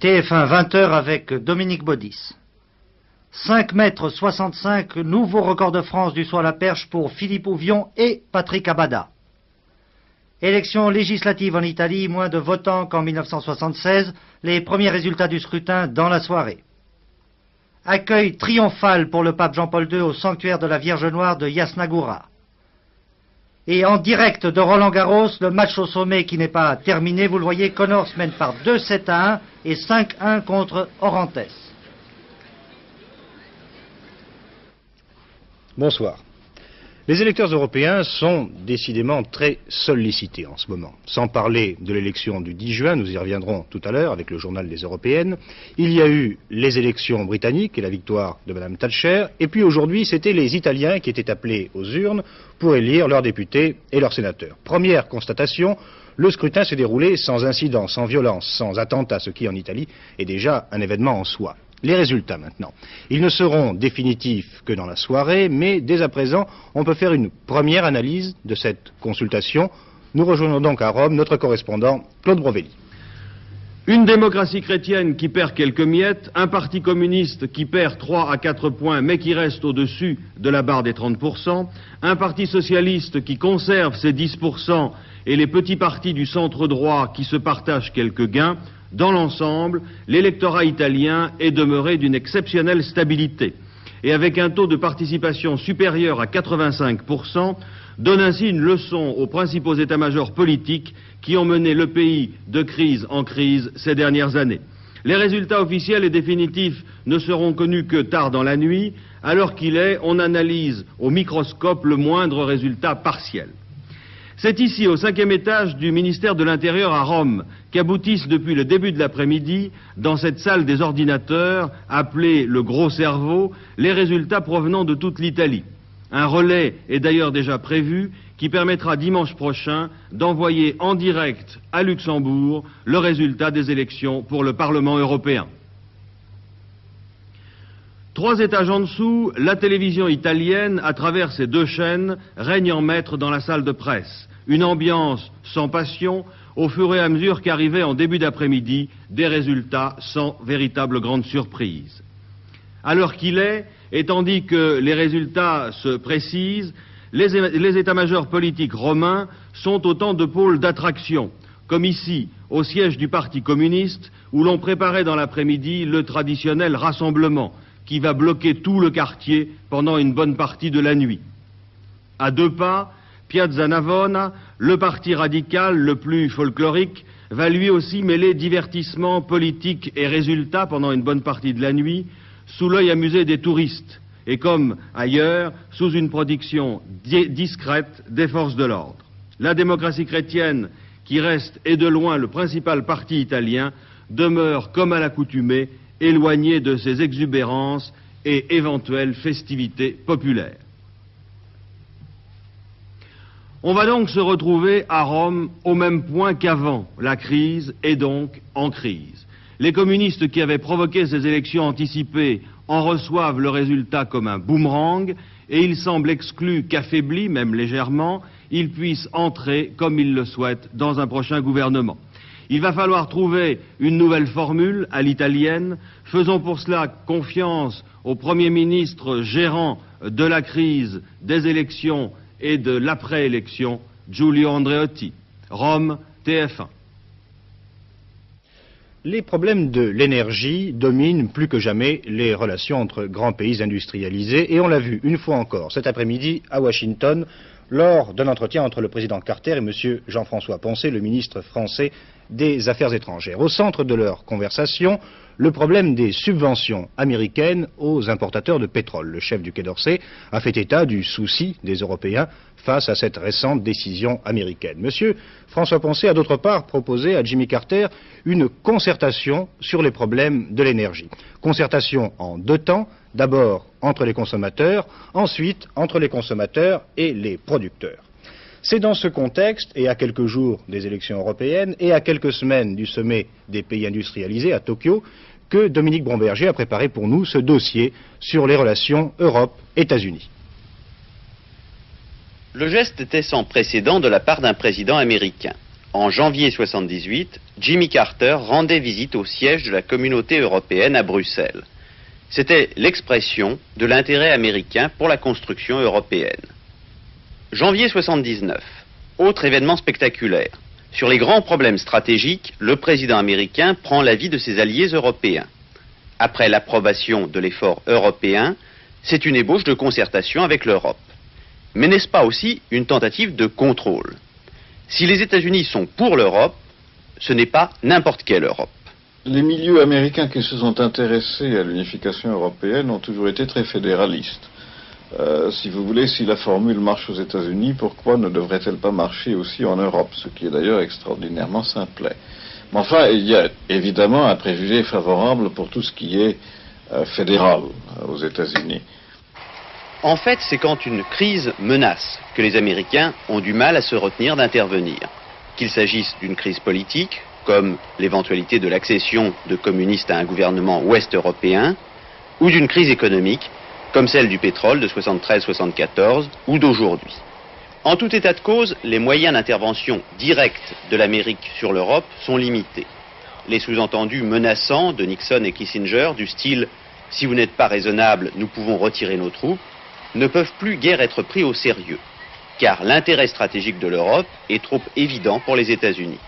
TF1 20h avec Dominique Baudis. 5 mètres 65, nouveau record de France du saut à la perche pour Philippe Ouvion et Patrick Abada. Élection législative en Italie, moins de votants qu'en 1976, les premiers résultats du scrutin dans la soirée. Accueil triomphal pour le pape Jean-Paul II au sanctuaire de la Vierge Noire de Yasnagura. Et en direct de Roland Garros, le match au sommet qui n'est pas terminé, vous le voyez, Connors mène par 2-7 à 1 et 5-1 contre Orantes. Bonsoir. Les électeurs européens sont décidément très sollicités en ce moment. Sans parler de l'élection du 10 juin, nous y reviendrons tout à l'heure avec le journal des européennes, il y a eu les élections britanniques et la victoire de Mme Thatcher, et puis aujourd'hui c'était les Italiens qui étaient appelés aux urnes pour élire leurs députés et leurs sénateurs. Première constatation, le scrutin s'est déroulé sans incident, sans violence, sans attentat, ce qui en Italie est déjà un événement en soi. Les résultats maintenant. Ils ne seront définitifs que dans la soirée, mais dès à présent, on peut faire une première analyse de cette consultation. Nous rejoignons donc à Rome notre correspondant Claude Brovelli. Une démocratie chrétienne qui perd quelques miettes, un parti communiste qui perd 3 à 4 points mais qui reste au-dessus de la barre des 30%, un parti socialiste qui conserve ses 10% et les petits partis du centre droit qui se partagent quelques gains, dans l'ensemble, l'électorat italien est demeuré d'une exceptionnelle stabilité et avec un taux de participation supérieur à 85%, donne ainsi une leçon aux principaux états-majors politiques qui ont mené le pays de crise en crise ces dernières années. Les résultats officiels et définitifs ne seront connus que tard dans la nuit, alors qu'il est, on analyse au microscope le moindre résultat partiel. C'est ici, au cinquième étage du ministère de l'Intérieur à Rome, qu'aboutissent depuis le début de l'après-midi, dans cette salle des ordinateurs, appelée le gros cerveau, les résultats provenant de toute l'Italie. Un relais est d'ailleurs déjà prévu qui permettra dimanche prochain d'envoyer en direct à Luxembourg le résultat des élections pour le Parlement européen. Trois étages en dessous, la télévision italienne, à travers ses deux chaînes, règne en maître dans la salle de presse une ambiance sans passion au fur et à mesure qu'arrivaient en début d'après-midi des résultats sans véritable grande surprise. À l'heure qu'il est, et tandis que les résultats se précisent, les, états-majors politiques romains sont autant de pôles d'attraction, comme ici, au siège du Parti communiste, où l'on préparait dans l'après-midi le traditionnel rassemblement qui va bloquer tout le quartier pendant une bonne partie de la nuit. À deux pas, Piazza Navona, le parti radical le plus folklorique, va lui aussi mêler divertissement, politique et résultats pendant une bonne partie de la nuit, sous l'œil amusé des touristes, et comme ailleurs, sous une production discrète des forces de l'ordre. La démocratie chrétienne, qui reste et de loin le principal parti italien, demeure, comme à l'accoutumée, éloignée de ses exubérances et éventuelles festivités populaires. On va donc se retrouver à Rome au même point qu'avant la crise et donc en crise. Les communistes qui avaient provoqué ces élections anticipées en reçoivent le résultat comme un boomerang et il semble exclu qu'affaiblis, même légèrement, ils puissent entrer, comme ils le souhaitent, dans un prochain gouvernement. Il va falloir trouver une nouvelle formule à l'italienne. Faisons pour cela confiance au Premier ministre gérant de la crise des élections et de l'après-élection Giulio Andreotti. Rome, TF1. Les problèmes de l'énergie dominent plus que jamais les relations entre grands pays industrialisés et on l'a vu une fois encore cet après-midi à Washington lors d'un entretien entre le président Carter et M. Jean-François Poncet, le ministre français des Affaires étrangères. Au centre de leur conversation, le problème des subventions américaines aux importateurs de pétrole. Le chef du Quai d'Orsay a fait état du souci des Européens face à cette récente décision américaine. Monsieur François Poncet a d'autre part proposé à Jimmy Carter une concertation sur les problèmes de l'énergie. Concertation en deux temps, d'abord entre les consommateurs, ensuite entre les consommateurs et les producteurs. C'est dans ce contexte, et à quelques jours des élections européennes, et à quelques semaines du sommet des pays industrialisés à Tokyo, que Dominique Bromberger a préparé pour nous ce dossier sur les relations Europe-États-Unis. Le geste était sans précédent de la part d'un président américain. En janvier 1978, Jimmy Carter rendait visite au siège de la communauté européenne à Bruxelles. C'était l'expression de l'intérêt américain pour la construction européenne. Janvier 79, autre événement spectaculaire. Sur les grands problèmes stratégiques, le président américain prend l'avis de ses alliés européens. Après l'approbation de l'effort européen, c'est une ébauche de concertation avec l'Europe. Mais n'est-ce pas aussi une tentative de contrôle? Si les États-Unis sont pour l'Europe, ce n'est pas n'importe quelle Europe. Les milieux américains qui se sont intéressés à l'unification européenne ont toujours été très fédéralistes. Euh, si vous voulez, si la formule marche aux États-Unis, pourquoi ne devrait-elle pas marcher aussi en Europe Ce qui est d'ailleurs extraordinairement simplet. Mais enfin, il y a évidemment un préjugé favorable pour tout ce qui est euh, fédéral euh, aux États-Unis. En fait, c'est quand une crise menace que les Américains ont du mal à se retenir d'intervenir. Qu'il s'agisse d'une crise politique, comme l'éventualité de l'accession de communistes à un gouvernement ouest européen, ou d'une crise économique, comme celle du pétrole de 73-74 ou d'aujourd'hui. En tout état de cause, les moyens d'intervention directe de l'Amérique sur l'Europe sont limités. Les sous-entendus menaçants de Nixon et Kissinger, du style si vous n'êtes pas raisonnable, nous pouvons retirer nos troupes, ne peuvent plus guère être pris au sérieux, car l'intérêt stratégique de l'Europe est trop évident pour les États-Unis.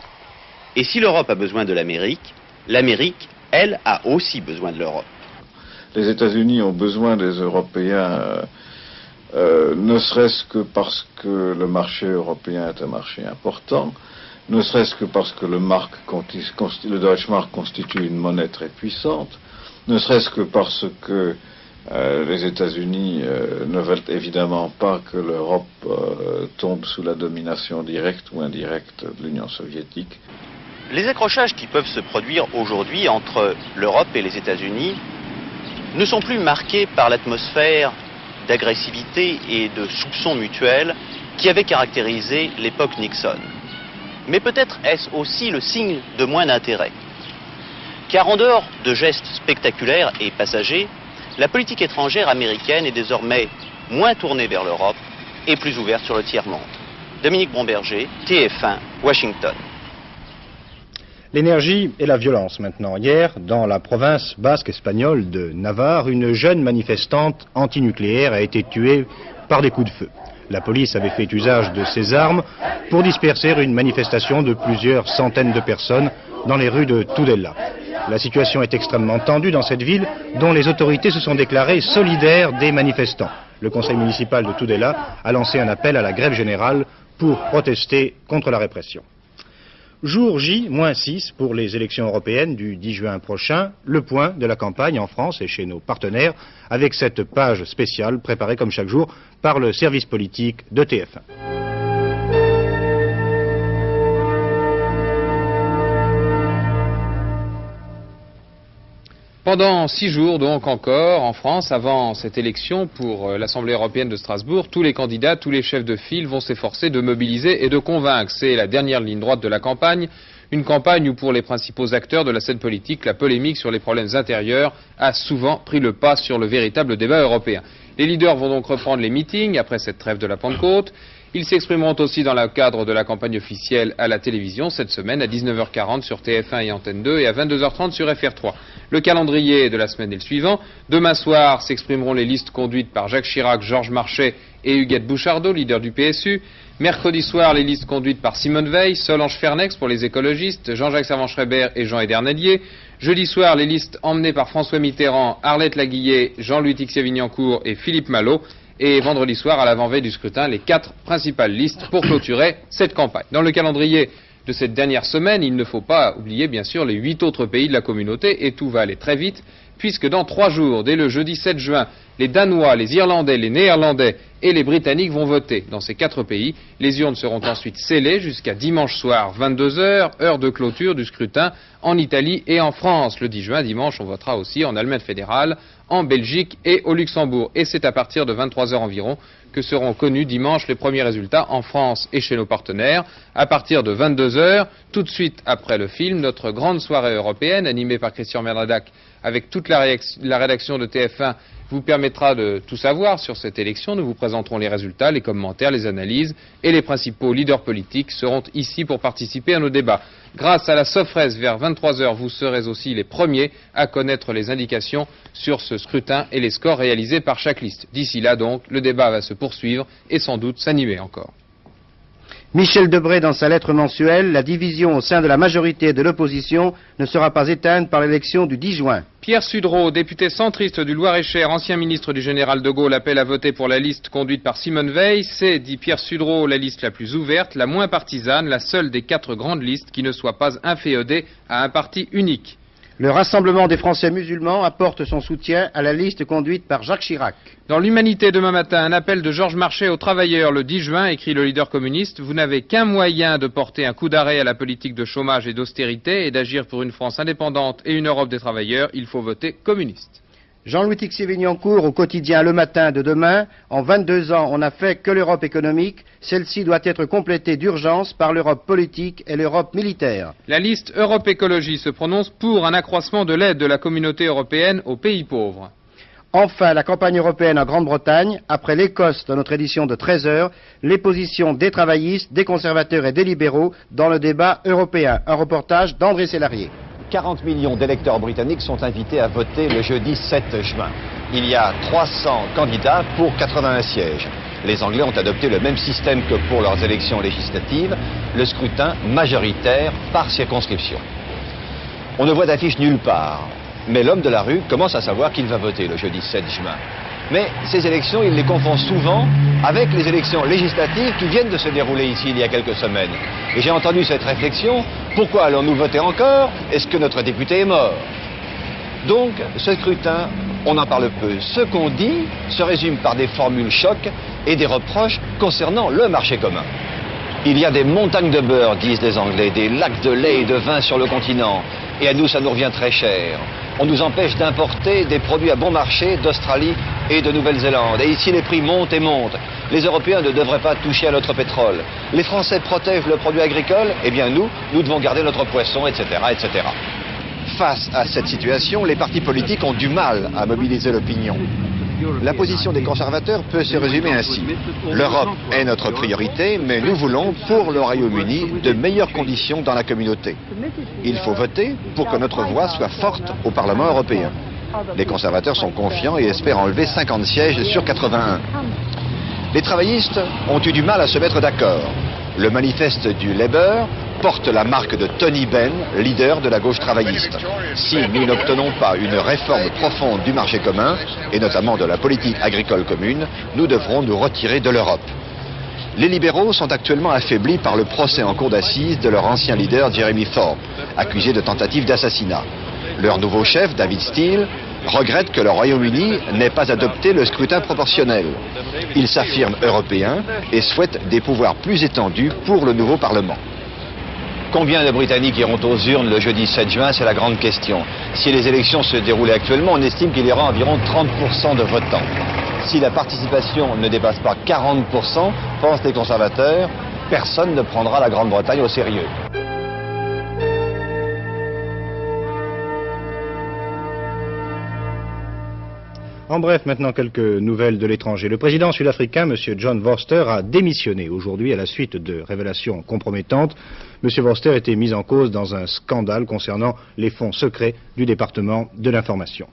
Et si l'Europe a besoin de l'Amérique, l'Amérique, elle, a aussi besoin de l'Europe. Les États-Unis ont besoin des Européens, euh, euh, ne serait-ce que parce que le marché européen est un marché important, ne serait-ce que parce que le, le Deutschmark constitue une monnaie très puissante, ne serait-ce que parce que euh, les États-Unis ne veulent évidemment pas que l'Europe tombe sous la domination directe ou indirecte de l'Union soviétique. Les accrochages qui peuvent se produire aujourd'hui entre l'Europe et les États-Unis ne sont plus marqués par l'atmosphère d'agressivité et de soupçons mutuels qui avait caractérisé l'époque Nixon. Mais peut-être est-ce aussi le signe de moins d'intérêt. Car en dehors de gestes spectaculaires et passagers, la politique étrangère américaine est désormais moins tournée vers l'Europe et plus ouverte sur le tiers-monde. Dominique Bromberger, TF1, Washington. L'énergie et la violence maintenant. Hier, dans la province basque espagnole de Navarre, une jeune manifestante antinucléaire a été tuée par des coups de feu. La police avait fait usage de ses armes pour disperser une manifestation de plusieurs centaines de personnes dans les rues de Tudela. La situation est extrêmement tendue dans cette ville dont les autorités se sont déclarées solidaires des manifestants. Le conseil municipal de Tudela a lancé un appel à la grève générale pour protester contre la répression. Jour J-6 pour les élections européennes du 10 juin prochain, le point de la campagne en France et chez nos partenaires, avec cette page spéciale préparée comme chaque jour par le service politique de TF1. Pendant six jours, donc encore, en France, avant cette élection pour euh, l'Assemblée européenne de Strasbourg, tous les candidats, tous les chefs de file vont s'efforcer de mobiliser et de convaincre. C'est la dernière ligne droite de la campagne. Une campagne où, pour les principaux acteurs de la scène politique, la polémique sur les problèmes intérieurs a souvent pris le pas sur le véritable débat européen. Les leaders vont donc reprendre les meetings après cette trêve de la Pentecôte. Ils s'exprimeront aussi dans le cadre de la campagne officielle à la télévision cette semaine à 19h40 sur TF1 et Antenne 2 et à 22h30 sur FR3. Le calendrier de la semaine est le suivant. Demain soir s'exprimeront les listes conduites par Jacques Chirac, Georges Marchais et Huguette Bouchardot, leader du PSU. Mercredi soir, les listes conduites par Simone Veil, Solange Fernex pour les écologistes, Jean-Jacques Servan-Schreiber et Jean Edernelier. Jeudi soir, les listes emmenées par François Mitterrand, Arlette Laguillet, Jean-Louis Tixier-Vignancourt et Philippe Malot et vendredi soir, à l'avant-veille du scrutin, les quatre principales listes pour clôturer cette campagne. Dans le calendrier de cette dernière semaine, il ne faut pas oublier bien sûr les huit autres pays de la communauté, et tout va aller très vite, puisque dans trois jours, dès le jeudi 7 juin, les Danois, les Irlandais, les Néerlandais et les Britanniques vont voter. Dans ces quatre pays, les urnes seront ensuite scellées jusqu'à dimanche soir, 22 heures, heure de clôture du scrutin en Italie et en France. Le 10 juin, dimanche, on votera aussi en Allemagne fédérale, en Belgique et au Luxembourg. Et c'est à partir de 23 heures environ que seront connus dimanche les premiers résultats en France et chez nos partenaires. À partir de 22 heures, tout de suite après le film, notre grande soirée européenne animée par Christian Merdac avec toute la, rédaction de TF1 vous permettra de tout savoir sur cette élection. Nous vous présenterons les résultats, les commentaires, les analyses et les principaux leaders politiques seront ici pour participer à nos débats. Grâce à la Sofres, vers 23 heures, vous serez aussi les premiers à connaître les indications sur ce scrutin et les scores réalisés par chaque liste. D'ici là, donc, le débat va se poursuivre et sans doute s'animer encore. Michel Debré, dans sa lettre mensuelle, la division au sein de la majorité de l'opposition ne sera pas éteinte par l'élection du 10 juin. Pierre Sudreau, député centriste du Loir-et-Cher, ancien ministre du général de Gaulle, appelle à voter pour la liste conduite par Simone Veil. C'est, dit Pierre Sudreau, la liste la plus ouverte, la moins partisane, la seule des quatre grandes listes qui ne soit pas inféodée à un parti unique. Le Rassemblement des Français musulmans apporte son soutien à la liste conduite par Jacques Chirac. Dans l'Humanité demain matin, un appel de Georges Marchais aux travailleurs le 10 juin, écrit le leader communiste. Vous n'avez qu'un moyen de porter un coup d'arrêt à la politique de chômage et d'austérité et d'agir pour une France indépendante et une Europe des travailleurs. Il faut voter communiste. Jean-Louis Tixier-Vignancourt au quotidien Le Matin de demain. En 22 ans, on n'a fait que l'Europe économique. Celle-ci doit être complétée d'urgence par l'Europe politique et l'Europe militaire. La liste Europe Écologie se prononce pour un accroissement de l'aide de la communauté européenne aux pays pauvres. Enfin, la campagne européenne en Grande-Bretagne, après l'Écosse dans notre édition de 13 heures, les positions des travaillistes, des conservateurs et des libéraux dans le débat européen. Un reportage d'André Sélarié. 40 millions d'électeurs britanniques sont invités à voter le jeudi 7 juin. Il y a 300 candidats pour 81 sièges. Les Anglais ont adopté le même système que pour leurs élections législatives, le scrutin majoritaire par circonscription. On ne voit d'affiche nulle part, mais l'homme de la rue commence à savoir qu'il va voter le jeudi 7 juin. Mais ces élections, il les confond souvent avec les élections législatives qui viennent de se dérouler ici il y a quelques semaines. Et j'ai entendu cette réflexion, pourquoi allons-nous voter encore Est-ce que notre député est mort Donc, ce scrutin, on en parle peu. Ce qu'on dit se résume par des formules chocs et des reproches concernant le marché commun. Il y a des montagnes de beurre, disent les Anglais, des lacs de lait et de vin sur le continent. Et à nous, ça nous revient très cher. On nous empêche d'importer des produits à bon marché d'Australie et de Nouvelle-Zélande. Et ici, les prix montent et montent. Les Européens ne devraient pas toucher à notre pétrole. Les Français protègent le produit agricole. Eh bien, nous, nous devons garder notre poisson, etc., etc. Face à cette situation, les partis politiques ont du mal à mobiliser l'opinion. La position des conservateurs peut se résumer ainsi. L'Europe est notre priorité, mais nous voulons, pour le Royaume-Uni, de meilleures conditions dans la communauté. Il faut voter pour que notre voix soit forte au Parlement européen. Les conservateurs sont confiants et espèrent enlever 50 sièges sur 81. Les travaillistes ont eu du mal à se mettre d'accord. Le manifeste du Labour porte la marque de Tony Benn, leader de la gauche travailliste. Si nous n'obtenons pas une réforme profonde du marché commun, et notamment de la politique agricole commune, nous devrons nous retirer de l'Europe. Les libéraux sont actuellement affaiblis par le procès en cour d'assises de leur ancien leader Jeremy Thorpe, accusé de tentative d'assassinat. Leur nouveau chef, David Steele, regrette que le Royaume-Uni n'ait pas adopté le scrutin proportionnel. Il s'affirme européen et souhaite des pouvoirs plus étendus pour le nouveau Parlement. Combien de Britanniques iront aux urnes le jeudi 7 juin C'est la grande question. Si les élections se déroulaient actuellement, on estime qu'il y aura environ 30% de votants. Si la participation ne dépasse pas 40%, pensent les conservateurs, personne ne prendra la Grande-Bretagne au sérieux. En bref, maintenant quelques nouvelles de l'étranger. Le président sud-africain, M. John Vorster, a démissionné aujourd'hui à la suite de révélations compromettantes. M. Vorster était mis en cause dans un scandale concernant les fonds secrets du département de l'information.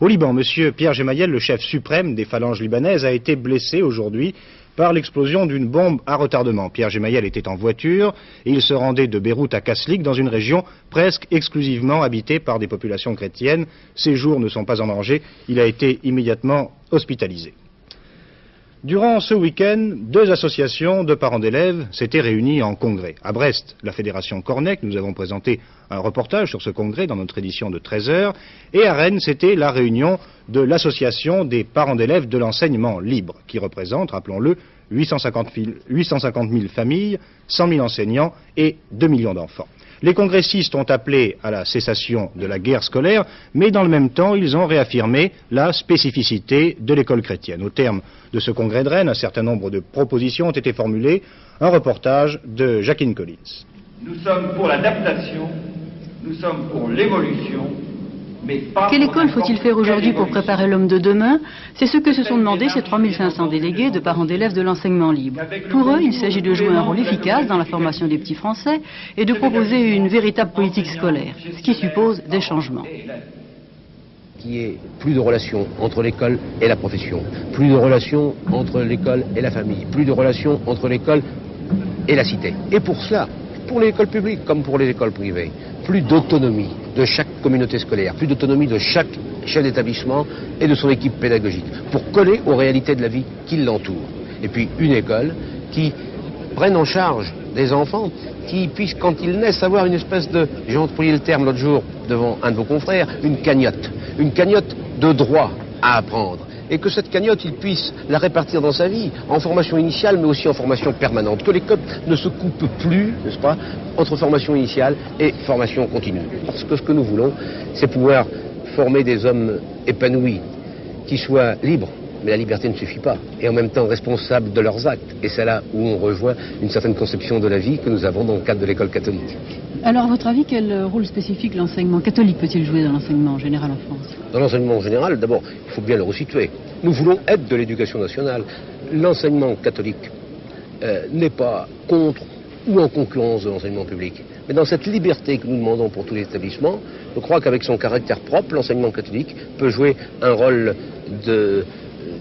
Au Liban, M. Pierre Gemayel, le chef suprême des phalanges libanaises, a été blessé aujourd'hui par l'explosion d'une bombe à retardement. Pierre Gemayel était en voiture et il se rendait de Beyrouth à Kaslik dans une région presque exclusivement habitée par des populations chrétiennes. Ses jours ne sont pas en danger. Il a été immédiatement hospitalisé. Durant ce week-end, deux associations de parents d'élèves s'étaient réunies en congrès. À Brest, la Fédération Cornec, nous avons présenté un reportage sur ce congrès dans notre édition de 13 heures. Et à Rennes, c'était la réunion de l'Association des parents d'élèves de l'enseignement libre, qui représente, rappelons-le, 850 000, familles, 100 000 enseignants et 2 millions d'enfants. Les congressistes ont appelé à la cessation de la guerre scolaire, mais dans le même temps, ils ont réaffirmé la spécificité de l'école chrétienne. Au terme de ce congrès de Rennes, un certain nombre de propositions ont été formulées. Un reportage de Jacqueline Collins. Nous sommes pour l'adaptation, nous sommes pour l'évolution, quelle école faut-il faire aujourd'hui pour préparer l'homme de demain? C'est ce que se sont demandé ces 3500 délégués de parents d'élèves de l'enseignement libre. Pour eux, il s'agit de jouer un rôle efficace dans la formation des petits Français et de proposer une véritable politique scolaire, ce qui suppose des changements. qui est plus de relations entre l'école et la profession, plus de relations entre l'école et la famille, plus de relations entre l'école et la cité. Et pour cela, pour l'école publique comme pour les écoles privées, plus d'autonomie de chaque communauté scolaire, plus d'autonomie de chaque chef d'établissement et de son équipe pédagogique, pour coller aux réalités de la vie qui l'entoure. Et puis une école qui prenne en charge des enfants, qui puissent, quand ils naissent, avoir une espèce de, j'ai employé le terme l'autre jour devant un de vos confrères, une cagnotte, une cagnotte de droit à apprendre et que cette cagnotte, il puisse la répartir dans sa vie, en formation initiale, mais aussi en formation permanente. Que l'école ne se coupe plus, n'est-ce pas, entre formation initiale et formation continue. Parce que ce que nous voulons, c'est pouvoir former des hommes épanouis, qui soient libres, mais la liberté ne suffit pas, et en même temps responsables de leurs actes. Et c'est là où on rejoint une certaine conception de la vie que nous avons dans le cadre de l'école catholique. Alors, à votre avis, quel rôle spécifique l'enseignement catholique peut-il jouer dans l'enseignement général en France? Dans l'enseignement général, d'abord, il faut bien le resituer. Nous voulons être de l'éducation nationale. L'enseignement catholique euh, n'est pas contre ou en concurrence de l'enseignement public. Mais dans cette liberté que nous demandons pour tous les établissements, je crois qu'avec son caractère propre, l'enseignement catholique peut jouer un rôle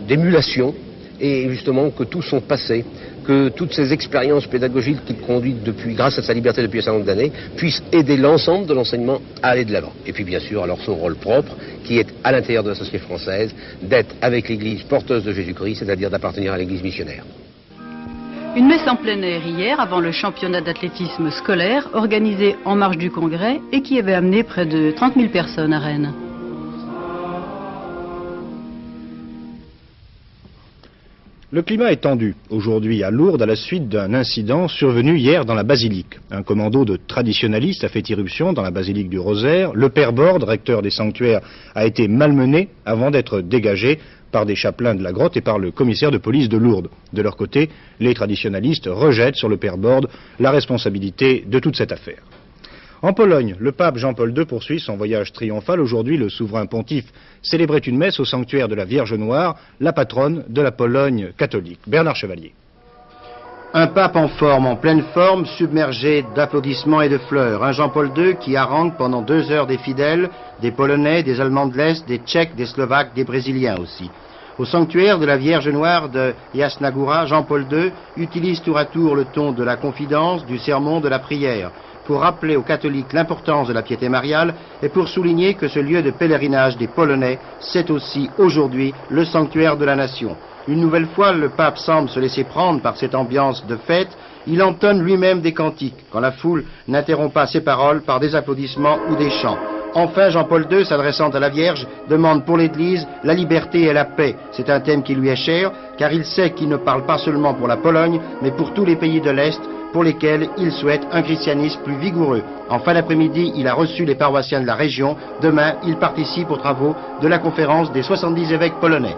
d'émulation et justement que tous sont passés que toutes ces expériences pédagogiques qu'il conduit depuis, grâce à sa liberté depuis un certain nombre d'années, puissent aider l'ensemble de l'enseignement à aller de l'avant. Et puis bien sûr, alors son rôle propre, qui est à l'intérieur de la société française, d'être avec l'Église porteuse de Jésus-Christ, c'est-à-dire d'appartenir à l'Église missionnaire. Une messe en plein air hier avant le championnat d'athlétisme scolaire organisé en marge du Congrès et qui avait amené près de 30 000 personnes à Rennes. Le climat est tendu aujourd'hui à Lourdes à la suite d'un incident survenu hier dans la basilique. Un commando de traditionalistes a fait irruption dans la basilique du Rosaire. Le père Borde, recteur des sanctuaires, a été malmené avant d'être dégagé par des chapelains de la grotte et par le commissaire de police de Lourdes. De leur côté, les traditionalistes rejettent sur le père Borde la responsabilité de toute cette affaire. En Pologne, le pape Jean-Paul II poursuit son voyage triomphal. Aujourd'hui, le souverain pontife célébrait une messe au sanctuaire de la Vierge Noire, la patronne de la Pologne catholique. Bernard Chevalier. Un pape en forme, en pleine forme, submergé d'applaudissements et de fleurs. Un Jean-Paul II qui harangue pendant deux heures des fidèles, des Polonais, des Allemands de l'Est, des Tchèques, des Slovaques, des Brésiliens aussi. Au sanctuaire de la Vierge Noire de Yasnagura, Jean-Paul II utilise tour à tour le ton de la confidence, du sermon, de la prière pour rappeler aux catholiques l'importance de la piété mariale et pour souligner que ce lieu de pèlerinage des Polonais, c'est aussi aujourd'hui le sanctuaire de la nation. Une nouvelle fois, le pape semble se laisser prendre par cette ambiance de fête. Il entonne lui-même des cantiques, quand la foule n'interrompt pas ses paroles par des applaudissements ou des chants. Enfin, Jean-Paul II, s'adressant à la Vierge, demande pour l'Église la liberté et la paix. C'est un thème qui lui est cher, car il sait qu'il ne parle pas seulement pour la Pologne, mais pour tous les pays de l'Est, pour lesquels il souhaite un christianisme plus vigoureux. En fin d'après-midi, il a reçu les paroissiens de la région. Demain, il participe aux travaux de la conférence des 70 évêques polonais.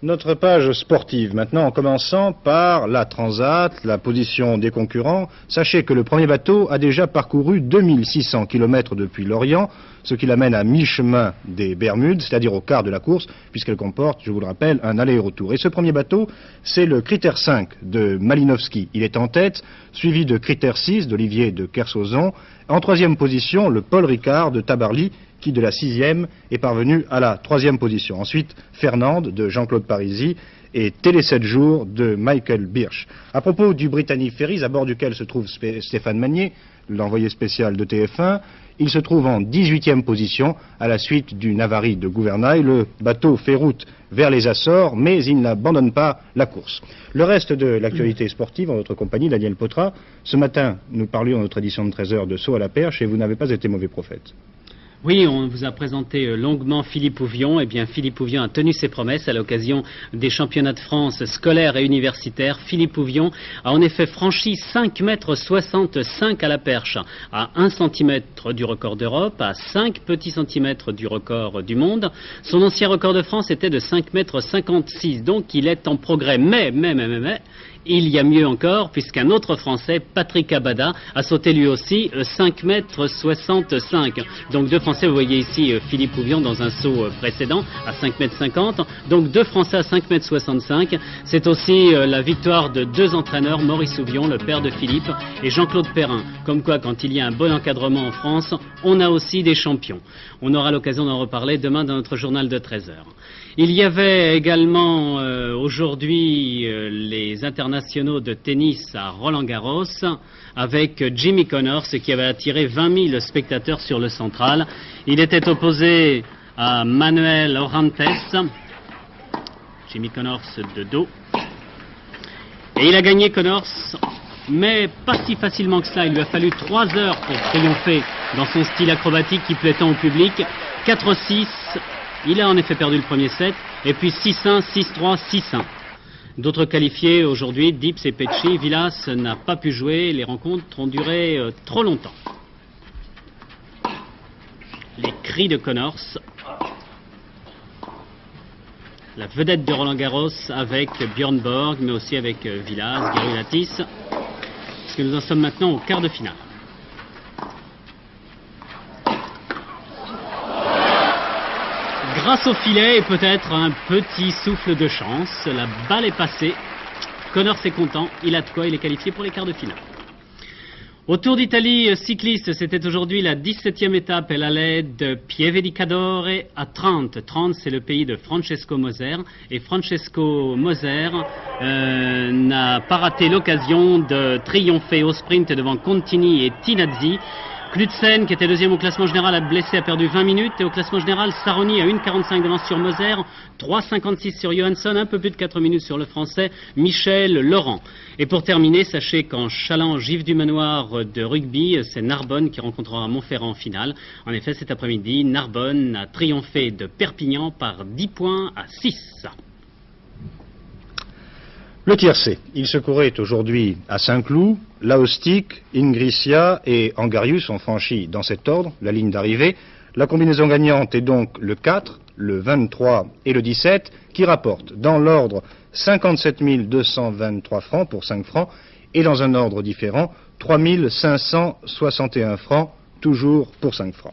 Notre page sportive maintenant, en commençant par la Transat, la position des concurrents. Sachez que le premier bateau a déjà parcouru 2600 km depuis l'Orient, ce qui l'amène à mi-chemin des Bermudes, c'est-à-dire au quart de la course, puisqu'elle comporte, je vous le rappelle, un aller-retour. Et ce premier bateau, c'est le Critère 5 de Malinowski. Il est en tête, suivi de Critère 6 d'Olivier de Kersozon. En troisième position, le Paul Ricard de Tabarly, qui de la sixième est parvenu à la troisième position. Ensuite, Fernande de Jean-Claude Parisi et Télé 7 jours de Michael Birch. À propos du Britannic Ferries, à bord duquel se trouve Stéphane Magnier, l'envoyé spécial de TF1, il se trouve en 18e position à la suite d'une avarie de gouvernail. Le bateau fait route vers les Açores, mais il n'abandonne pas la course. Le reste de l'actualité sportive en notre compagnie, Daniel Potra. Ce matin, nous parlions en notre édition de 13 heures de saut à la perche et vous n'avez pas été mauvais prophète. Oui, on vous a présenté euh, longuement Philippe Ouvion. Eh bien, Philippe Ouvion a tenu ses promesses à l'occasion des championnats de France scolaires et universitaires. Philippe Ouvion a en effet franchi 5 mètres 65 à la perche, à 1 cm du record d'Europe, à 5 petits centimètres du record du monde. Son ancien record de France était de 5 mètres 56, donc il est en progrès. Mais, mais, mais, mais, mais il y a mieux encore, puisqu'un autre Français, Patrick Abada, a sauté lui aussi 5 mètres 65. Donc deux Français, vous voyez ici euh, Philippe Ouvion dans un saut euh, précédent à 5 mètres 50. Donc deux Français à 5 mètres 65. C'est aussi euh, la victoire de deux entraîneurs, Maurice Ouvion, le père de Philippe, et Jean-Claude Perrin. Comme quoi, quand il y a un bon encadrement en France, on a aussi des champions. On aura l'occasion d'en reparler demain dans notre journal de 13 heures. Il y avait également euh, aujourd'hui euh, les internationaux de tennis à Roland-Garros avec Jimmy Connors qui avait attiré 20 000 spectateurs sur le central. Il était opposé à Manuel Orantes, Jimmy Connors de dos. Et il a gagné Connors, mais pas si facilement que cela. Il lui a fallu trois heures pour triompher dans son style acrobatique qui plaît tant au public. 4-6, il a en effet perdu le premier set, et puis 6-1, 6-3, 6-1. D'autres qualifiés aujourd'hui, Dips et Pecci, Villas n'a pas pu jouer, les rencontres ont duré euh, trop longtemps. Les cris de Connors. La vedette de Roland Garros avec Björn Borg, mais aussi avec euh, Villas, Gerulatis. Parce que nous en sommes maintenant au quart de finale. Grâce au filet et peut-être un petit souffle de chance. La balle est passée. Connors est content. Il a de quoi. Il est qualifié pour les quarts de finale. Au Tour d'Italie cycliste, c'était aujourd'hui la 17e étape. Elle allait de Pieve di Cadore à Trente. Trente, c'est le pays de Francesco Moser. Et Francesco Moser euh, n'a pas raté l'occasion de triompher au sprint devant Contini et Tinazzi. Knudsen, qui était deuxième au classement général, a blessé, a perdu 20 minutes. Et au classement général, Saroni à 1,45 d'avance sur Moser, 3,56 sur Johansson, un peu plus de 4 minutes sur le français, Michel Laurent. Et pour terminer, sachez qu'en chaland Gif du Manoir de rugby, c'est Narbonne qui rencontrera Montferrand en finale. En effet, cet après-midi, Narbonne a triomphé de Perpignan par 10 points à 6. Le tiercé, il se courait aujourd'hui à Saint-Cloud, Laostique, Ingricia et Angarius ont franchi dans cet ordre la ligne d'arrivée. La combinaison gagnante est donc le 4, le 23 et le 17 qui rapportent dans l'ordre 57 223 francs pour 5 francs et dans un ordre différent 3 561 francs toujours pour 5 francs.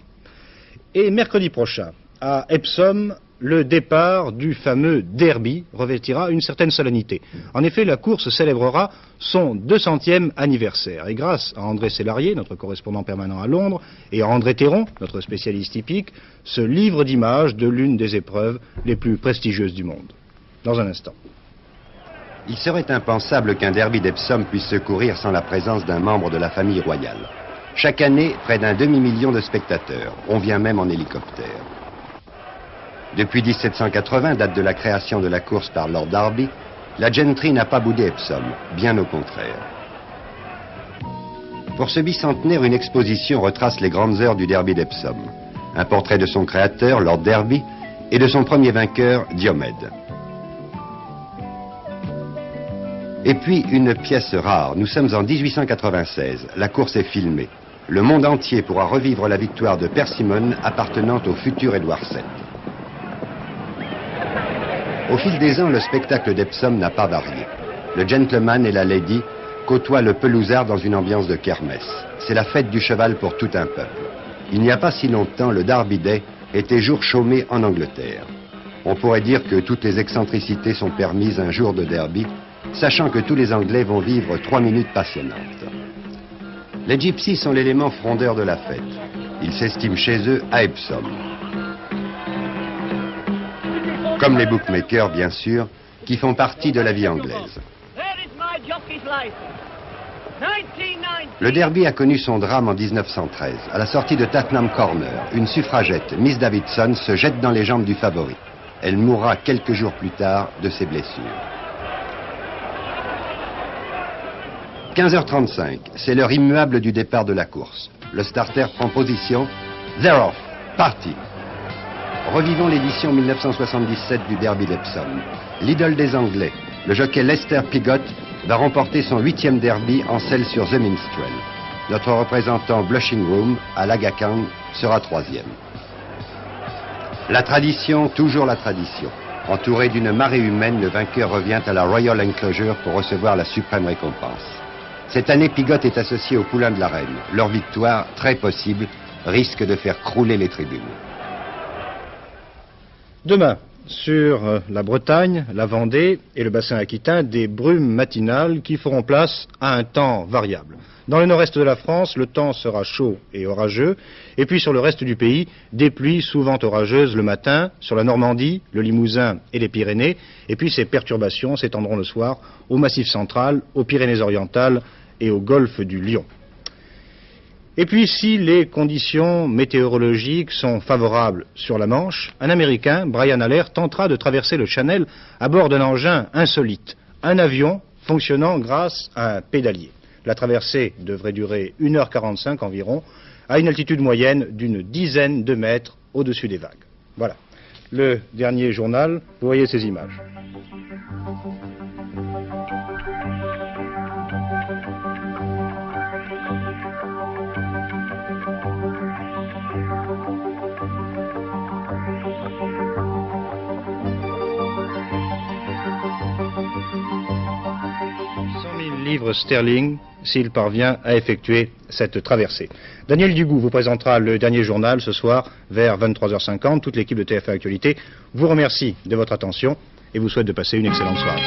Et mercredi prochain, à Epsom, le départ du fameux derby revêtira une certaine solennité. En effet, la course célébrera son 200e anniversaire. Et grâce à André Sélarié, notre correspondant permanent à Londres, et à André Théron, notre spécialiste typique, ce livre d'images de l'une des épreuves les plus prestigieuses du monde. Dans un instant. Il serait impensable qu'un derby d'Epsom puisse se courir sans la présence d'un membre de la famille royale. Chaque année, près d'un demi-million de spectateurs. On vient même en hélicoptère. Depuis 1780, date de la création de la course par Lord Derby, la gentry n'a pas boudé Epsom, bien au contraire. Pour ce bicentenaire, une exposition retrace les grandes heures du derby d'Epsom. Un portrait de son créateur, Lord Derby, et de son premier vainqueur, Diomède. Et puis, une pièce rare. Nous sommes en 1896. La course est filmée. Le monde entier pourra revivre la victoire de Persimmon appartenant au futur Édouard VII. Au fil des ans, le spectacle d'Epsom n'a pas varié. Le gentleman et la lady côtoient le pelousard dans une ambiance de kermesse. C'est la fête du cheval pour tout un peuple. Il n'y a pas si longtemps, le Derby Day était jour chômé en Angleterre. On pourrait dire que toutes les excentricités sont permises un jour de derby, sachant que tous les Anglais vont vivre trois minutes passionnantes. Les gypsies sont l'élément frondeur de la fête. Ils s'estiment chez eux à Epsom. Comme les bookmakers, bien sûr, qui font partie de la vie anglaise. Le derby a connu son drame en 1913. À la sortie de Tatnam Corner, une suffragette, Miss Davidson, se jette dans les jambes du favori. Elle mourra quelques jours plus tard de ses blessures. 15h35, c'est l'heure immuable du départ de la course. Le starter prend position. They're off. Parti. Revivons l'édition 1977 du Derby d'Epsom. L'idole des Anglais, le jockey Lester Piggott, va remporter son huitième derby en selle sur The Minstrel. Notre représentant Blushing Room, à l'Aga Khan, sera troisième. La tradition, toujours la tradition. Entouré d'une marée humaine, le vainqueur revient à la Royal Enclosure pour recevoir la suprême récompense. Cette année, Pigot est associé au poulain de la Reine. Leur victoire, très possible, risque de faire crouler les tribunes. Demain, sur euh, la Bretagne, la Vendée et le bassin aquitain, des brumes matinales qui feront place à un temps variable. Dans le nord-est de la France, le temps sera chaud et orageux, et puis sur le reste du pays, des pluies souvent orageuses le matin, sur la Normandie, le Limousin et les Pyrénées, et puis ces perturbations s'étendront le soir au Massif central, aux Pyrénées-Orientales et au golfe du Lion. Et puis, si les conditions météorologiques sont favorables sur la Manche, un Américain, Brian Aller, tentera de traverser le Channel à bord d'un engin insolite, un avion fonctionnant grâce à un pédalier. La traversée devrait durer 1h45 environ, à une altitude moyenne d'une dizaine de mètres au-dessus des vagues. Voilà. Le dernier journal, vous voyez ces images. sterling s'il parvient à effectuer cette traversée. Daniel Dugout vous présentera le dernier journal ce soir vers 23h50. Toute l'équipe de TFA Actualité vous remercie de votre attention et vous souhaite de passer une excellente soirée.